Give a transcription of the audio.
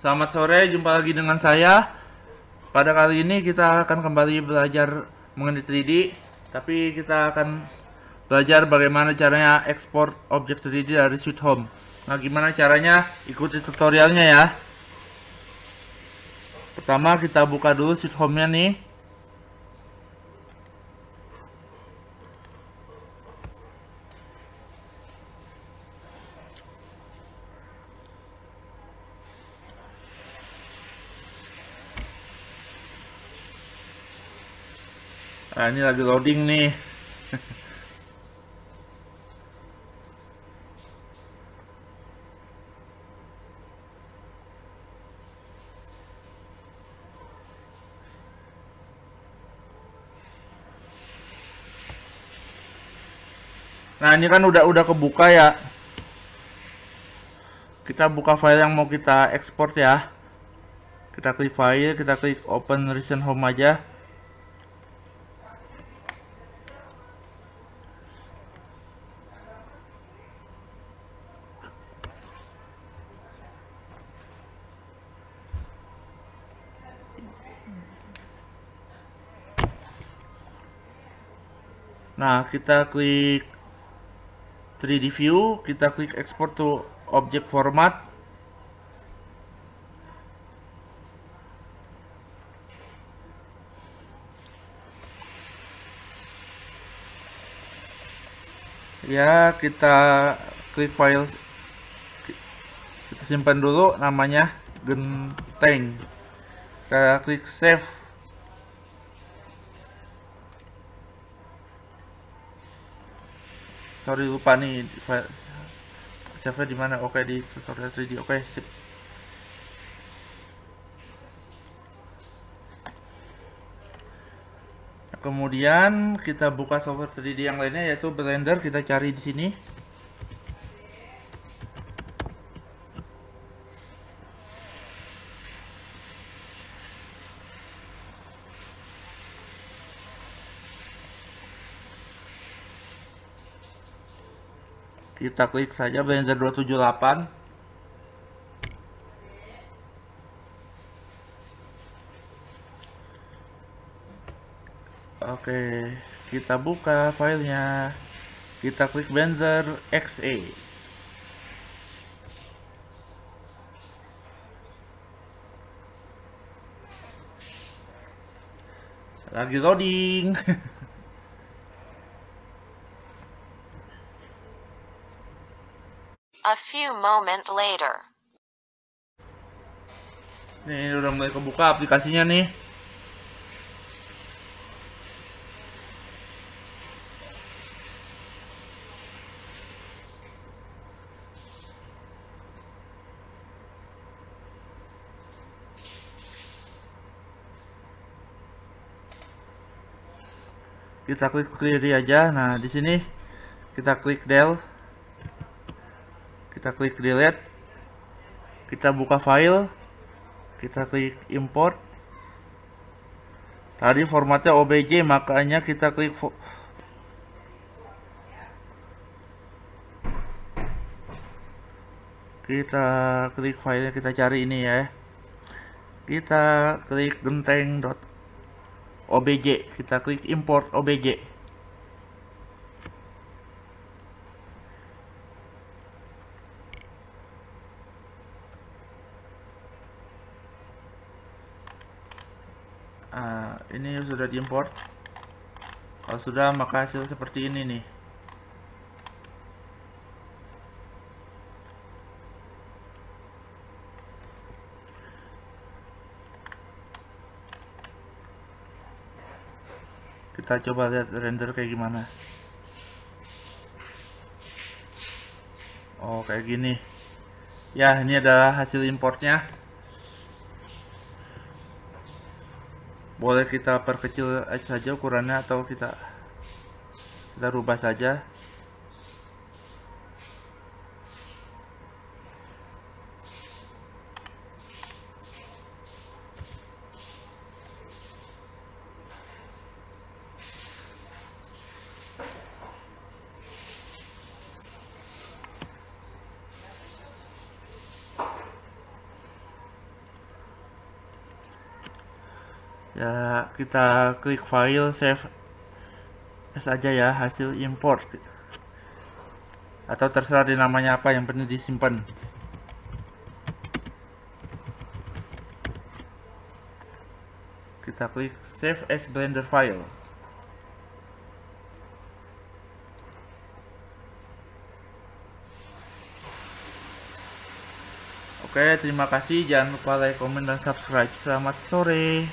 Selamat sore, jumpa lagi dengan saya. Pada kali ini kita akan kembali belajar mengenai 3D, tapi kita akan belajar bagaimana caranya ekspor objek 3D dari Sweet Home. Nah, gimana caranya? Ikuti tutorialnya ya. Pertama kita buka dulu Sweet Home-nya nih. Nah, ini lagi loading nih. Nah, ini kan udah udah kebuka ya. Kita buka file yang mau kita ekspor ya. Kita klik file, kita klik open recent home aja. Nah, kita klik 3D view, kita klik export to object format. Ya, kita klik file kita simpan dulu namanya genteng. Kita klik save. Sorry lupa nih save di mana? Oke di tutorial 3D oke sip. Kemudian kita buka software 3D yang lainnya yaitu Blender. Kita cari di sini kita klik saja Blender 278 Oke kita buka filenya. Kita klik Blender XE lagi loading few moment later. Nih udah mulai kebuka aplikasinya nih. Kita klik query aja. Nah, di sini kita klik del kita klik delete kita buka file kita klik import. Tadi formatnya obj makanya kita klik kita klik filenya kita cari ini ya. Kita klik genteng.obj kita klik import obj uh, ini sudah diimport. Kalau sudah maka hasil seperti ini nih. Kita coba lihat render kayak gimana. Oh kayak gini. Ya ini adalah hasil importnya boleh kita perkecil saja ukurannya atau kita kita rubah saja ya kita klik file save as aja ya hasil import atau terserah di namanya apa yang penting disimpan kita klik save as blender file Oke, terima kasih. Jangan lupa like, komen, dan subscribe. Selamat sore.